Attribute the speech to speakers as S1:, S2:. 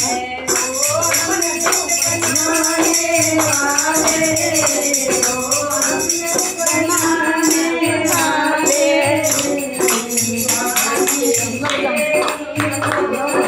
S1: Yeah. Obrigada,